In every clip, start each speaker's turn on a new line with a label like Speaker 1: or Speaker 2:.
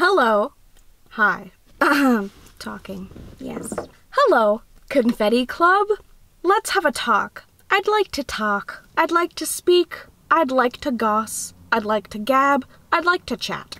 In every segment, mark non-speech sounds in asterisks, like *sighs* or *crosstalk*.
Speaker 1: Hello. Hi. Talking. Yes. Hello, Confetti Club. Let's have a talk. I'd like to talk. I'd like to speak. I'd like to goss. I'd like to gab. I'd like to chat.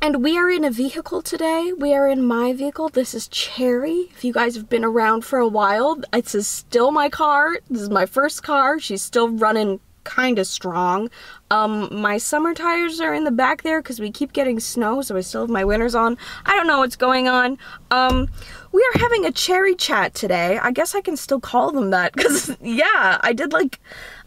Speaker 1: And we are in a vehicle today. We are in my vehicle. This is Cherry. If you guys have been around for a while, this is still my car. This is my first car. She's still running kind of strong. Um, my summer tires are in the back there because we keep getting snow, so I still have my winters on. I don't know what's going on. Um, we are having a cherry chat today. I guess I can still call them that because, *laughs* yeah, I did like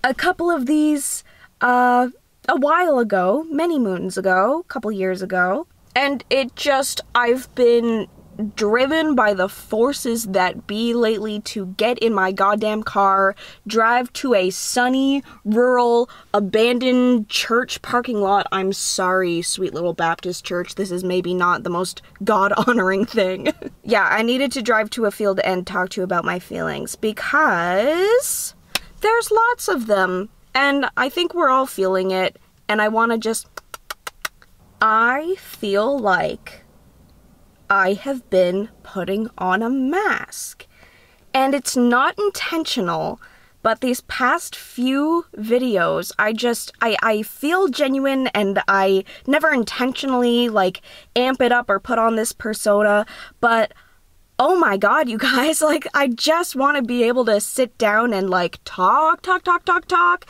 Speaker 1: a couple of these uh, a while ago, many moons ago, a couple years ago. And it just, I've been driven by the forces that be lately to get in my goddamn car, drive to a sunny, rural, abandoned church parking lot. I'm sorry, sweet little Baptist church. This is maybe not the most God honoring thing. *laughs* yeah, I needed to drive to a field and talk to you about my feelings because there's lots of them. And I think we're all feeling it. And I want to just. I feel like I have been putting on a mask. And it's not intentional, but these past few videos, I just, I, I feel genuine and I never intentionally like amp it up or put on this persona, but oh my god, you *laughs* guys, like, I just want to be able to sit down and like talk, talk, talk, talk, talk.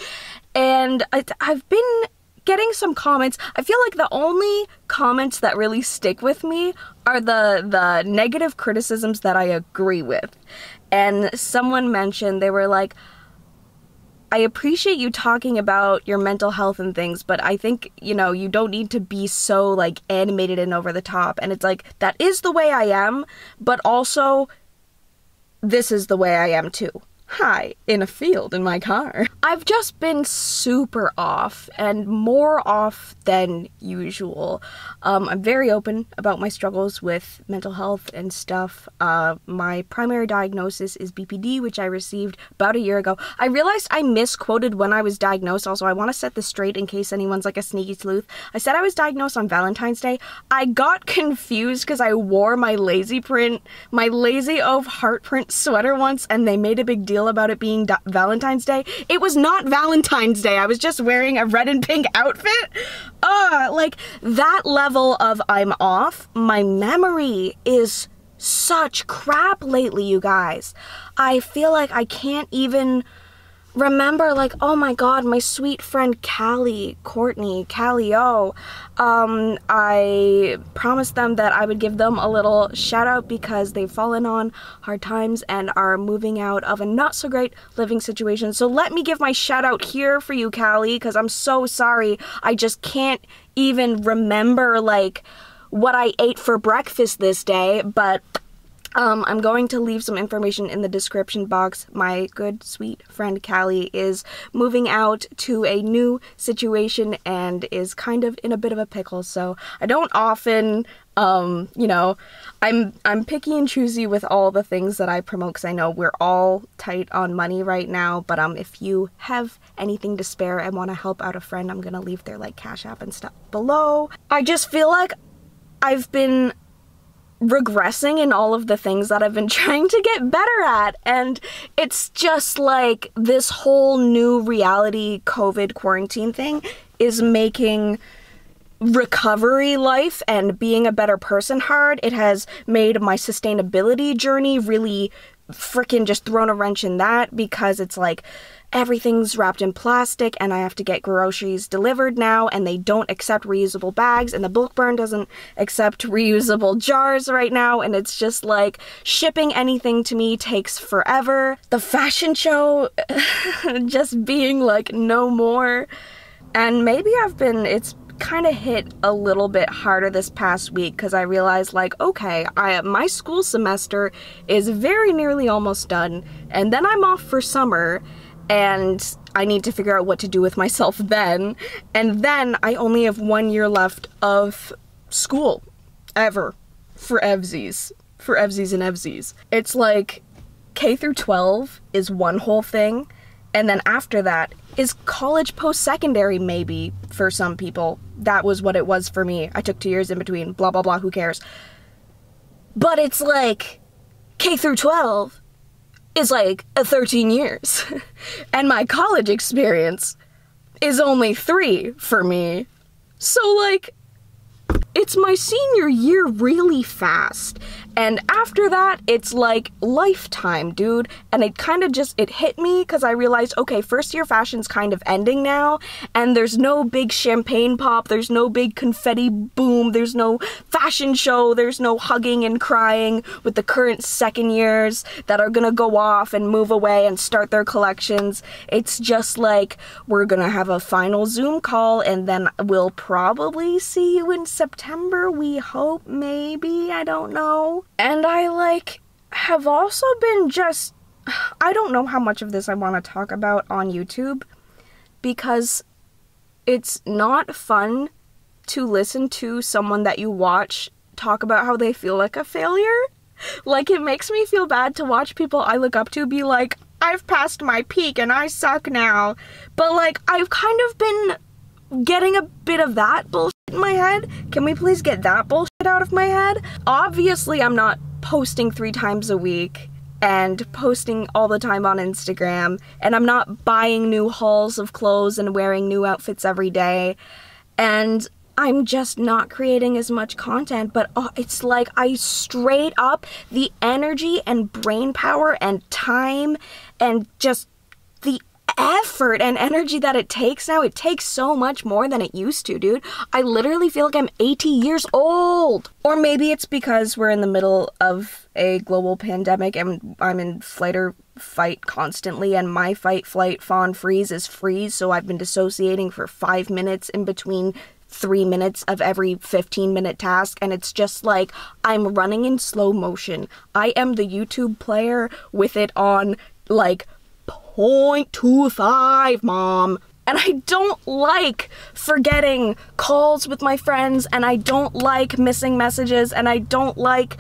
Speaker 1: And I, I've been getting some comments. I feel like the only comments that really stick with me are the the negative criticisms that I agree with. And someone mentioned they were like I appreciate you talking about your mental health and things, but I think, you know, you don't need to be so like animated and over the top. And it's like that is the way I am, but also this is the way I am too. Hi, in a field in my car. I've just been super off and more off than usual. Um, I'm very open about my struggles with mental health and stuff. Uh, my primary diagnosis is BPD, which I received about a year ago. I realized I misquoted when I was diagnosed, also, I want to set this straight in case anyone's like a sneaky sleuth. I said I was diagnosed on Valentine's Day. I got *laughs* confused because I wore my lazy print, my Lazy Oaf heart print sweater once, and they made a big deal deal about it being Valentine's Day. It was not Valentine's Day. I was just wearing a red and pink outfit. Uh, like that level of I'm off. My memory is such crap lately, you guys. I feel like I can't even remember like oh my god my sweet friend Callie Courtney Callie O um I promised them that I would give them a little shout out because they've fallen on hard times and are moving out of a not so great living situation. So let me give my shout out here for you Callie because I'm so sorry. I just can't even remember like what I ate for breakfast this day but um, I'm going to leave some information in the description box. My good, sweet friend Callie is moving out to a new situation and is kind of in a bit of a pickle. So I don't often, um, you know, I'm I'm picky and choosy with all the things that I promote because I know we're all tight on money right now. But um, if you have anything to spare and want to help out a friend, I'm gonna leave their like Cash App and stuff below. I just feel like I've been regressing in all of the things that I've been *laughs* trying to get better at. And it's just like this whole new reality COVID quarantine thing is making recovery life and being a better person hard. It has made my sustainability journey really freaking just thrown a wrench in that because it's like everything's wrapped in plastic and I have to get groceries delivered now and they don't accept reusable bags and the Bulk Barn doesn't accept reusable jars right now and it's just like shipping anything to me takes forever. The fashion show *laughs* just being like no more. And maybe I've been it's kind of hit a little bit harder this past week because I realized like okay I my school semester is very nearly almost done and then I'm off for summer and I need to figure out what to do with myself *laughs* then. And then I only have one year left of school, ever, for Evsies, for Evsies and Evsies. It's like K through 12 is one whole thing, And then after that is college post secondary, maybe for some people. That was what it was for me. I took two years in between, blah, blah, blah, who cares? But it's like K through 12 is like a 13 years. *laughs* and my college experience is only three for me. So, like, it's my senior year really fast. And after that, it's like lifetime, dude. And it kind of just it hit me cuz I realized, okay, first year fashion's kind of ending now, and there's no big champagne pop, there's no big confetti boom, there's no fashion show, there's no hugging and crying with the current second years that are going to go off and move away and start their collections. It's just like we're going to have a final Zoom call and then we'll probably see you in September. We hope maybe, I don't know. And I like have also been just *sighs* I don't know how much of this I want to talk about on YouTube because it's not fun to listen to someone that you watch talk about how they feel like a failure. *laughs* Like it makes me feel bad to watch people I look up to be like, I've passed my peak and I suck now. But like I've kind of been getting a bit of that bullshit in my head. Can we please get that bullshit out of my head? Obviously, I'm not posting three times a week and posting all the time on Instagram, and I'm not buying new hauls of clothes and wearing new outfits every day. And I'm just not creating as much content, but uh, it's like I straight up the energy and brain power and time and just effort and energy that it takes now, it takes so much more than it used to, dude. I literally feel like I'm 80 years old. Or maybe it's because we're in the middle of a global pandemic and I'm in flight or fight constantly, and my fight, flight, fawn, freeze is freeze, so I've been dissociating for five minutes in between three minutes of every 15 minute task, and it's just like I'm running in slow motion. I am the YouTube player with it on like 0.25, mom. And I don't like forgetting calls with my friends, and I don't like missing messages, and I don't like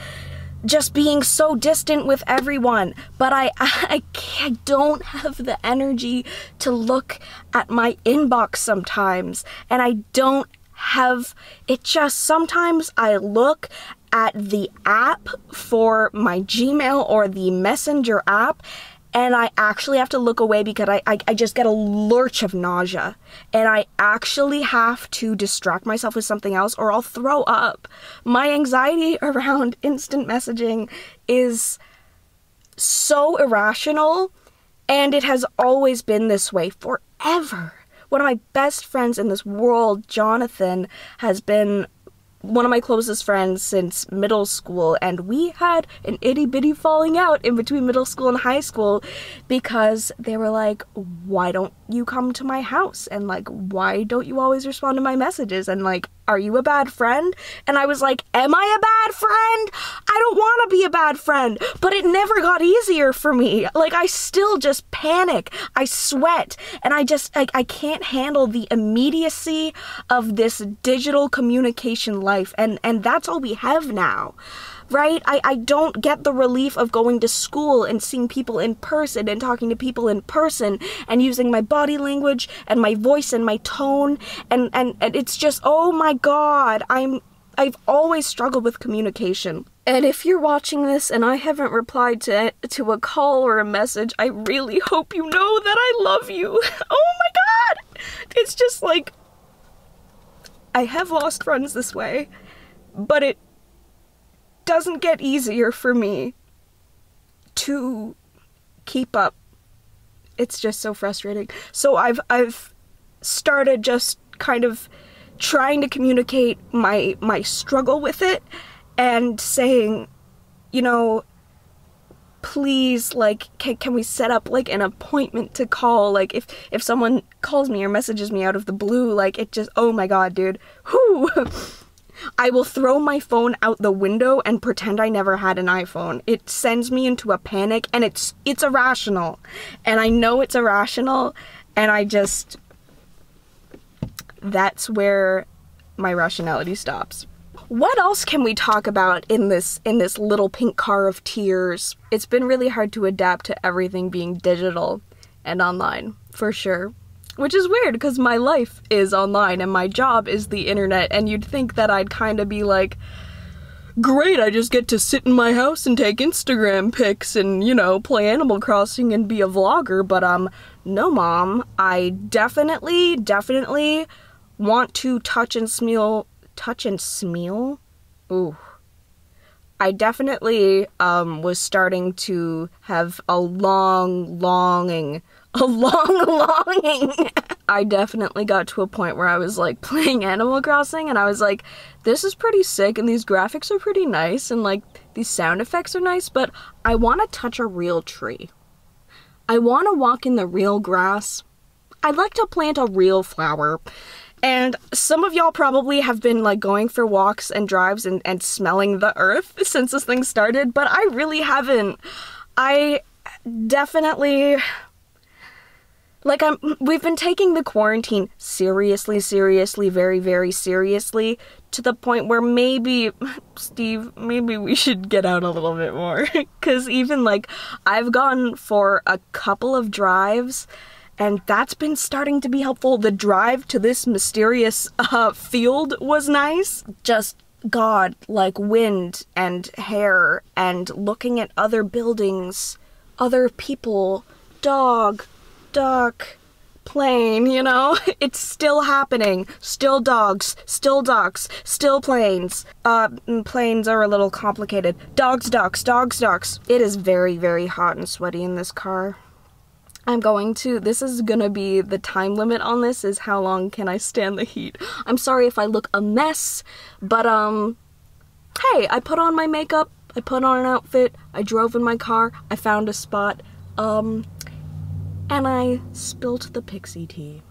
Speaker 1: just being so distant with everyone. But I, *laughs* I, I don't have the energy to look at my inbox sometimes, and I don't have it just sometimes I look at the app for my Gmail or the Messenger app and I actually have to look away because I, I, I, just get a lurch of nausea. And I actually have to distract myself with something else or I'll throw up. My anxiety *laughs* around instant messaging is so irrational, and it has always been this way forever. One of my best friends in this world, Jonathan, has been one of my closest friends since middle school, and we had an itty bitty falling out in between middle school and high school because they were like, Why don't you come to my house? And like, why don't you always respond to my messages? And like, are you a bad friend? And I was like, Am I a bad friend? I don't want to be a bad friend. But it never got easier for me. Like, I still just panic. I sweat. And I just, like, I can't handle the immediacy of this digital communication life. And, and that's all we have now right? I, I don't get the relief of going to school and seeing people in person and talking to people in person and using my body language and my voice and my tone and, and, and it's just oh my god I'm I've always struggled with communication. And if you're watching this and I haven't replied to to a call or a message, I really hope you know that I love you. *laughs* Oh my god. It's just like I have lost friends this way, but it doesn't get easier for me to keep up. It's just so frustrating. So I've I've started just kind of trying to communicate my my struggle with it and saying, you know, please like can, can we set up like an appointment to call like if if someone calls me or messages me out of the blue like it just oh my god dude *laughs* whoo I will throw my phone out the window and pretend I never had an iPhone. It sends me into a panic and it's it's irrational. And I know it's irrational and I just that's where my rationality stops. What else can we talk about in this in this little pink car of tears? It's been really hard to adapt to everything being digital. and online, for sure. Which is weird because my life is online and my job is the internet, and you'd think that I'd kind of be like, great, I just get to sit in my house and take Instagram pics and, you know, play Animal Crossing and be a vlogger, but, um, no, mom. I definitely, definitely want to touch and smell. Touch and smell? Ooh. I definitely um, was starting to have a long longing, *laughs* a long *laughs* longing. I definitely got to a point where I was like playing Animal Crossing and I was like, this is pretty sick and these graphics are pretty nice and like these sound effects are nice, but I want to touch a real tree. I want to walk in the real grass. I'd like to plant a real flower. And some of y'all probably have been like going for walks and drives and, and smelling the earth *laughs* since this thing started, but I really haven't. I definitely like I'm we've been taking the quarantine seriously, seriously, very, very seriously to the point where maybe Steve, maybe we should get out a little bit more. *laughs* Cause even like I've gone for a couple of drives and that's been starting to be helpful. The drive to this mysterious uh, field was nice. Just God, like wind and hair, and looking at other buildings, other people, dog, duck, plane, you know? *laughs* It's still happening. Still dogs, still ducks, still planes. Uh, planes are a little complicated. Dogs, ducks, dogs, ducks. It is very, very hot and sweaty in this car. I'm going to, this is gonna be the time limit on this is how long can I stand the heat. I'm sorry if I look a mess, but um, hey, I put on my makeup, I put on an outfit, I drove in my car, I found a spot, um, and I spilt the pixie tea.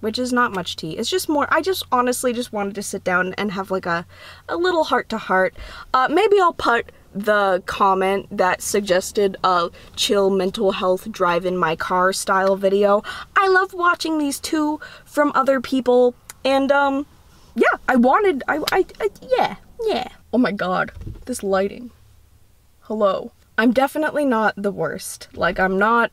Speaker 1: Which is not much tea. It's just more, I just honestly just wanted to sit down and have like a, a little heart to heart. Uh, maybe I'll put the comment that suggested a chill mental health drive in my car style video. I love watching these two from other people and um yeah, I wanted I, I, I yeah, yeah. Oh my god, this lighting. Hello. I'm definitely not the worst. Like I'm not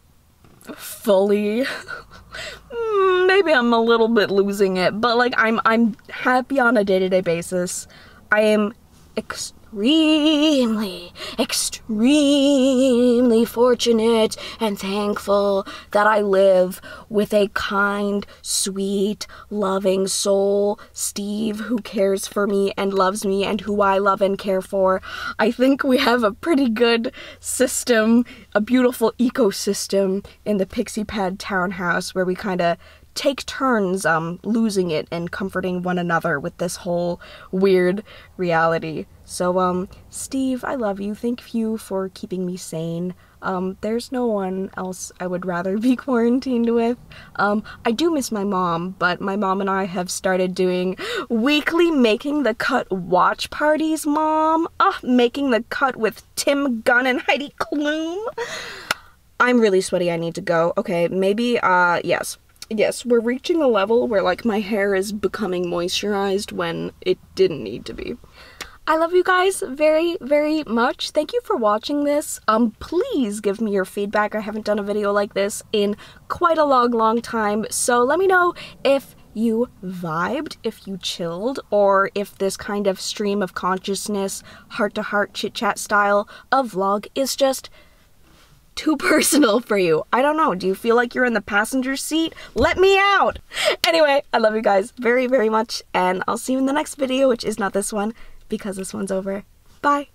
Speaker 1: fully *laughs* maybe I'm a little bit losing it, but like I'm I'm happy on a day-to-day -day basis. I am extremely, extremely fortunate and thankful that I live with a kind, sweet, loving soul, Steve, who cares for me and loves me and who I love and care for. I think we have a pretty good system, a beautiful ecosystem in the Pixie Pad townhouse where we kind of take turns um, losing it and comforting one another with this whole weird reality. So, um, Steve, I love you. Thank you for keeping me sane. Um, there's no one else I would rather *laughs* be quarantined with. Um, I do miss my mom, but my mom and I have started doing weekly Making the Cut watch parties, mom. Ah, Making the Cut with Tim Gunn and Heidi Klum. I'm really sweaty, I need to go. Okay, maybe, uh, yes yes, we're reaching a level where like my hair is becoming moisturized when it didn't need to be. I love you guys very, very much. Thank you for watching this. Um, please give me your feedback. I haven't done a video like this in quite a long, long time. So let me know if you vibed, if you chilled, or if this kind of stream of consciousness, heart-to-heart chit chat style of vlog is just too *laughs* personal for you. I don't know. Do you feel like you're in the passenger seat? Let me out! Anyway, I love you guys very, very much, and I'll see you in the next video, which is not this one, because this one's over. Bye!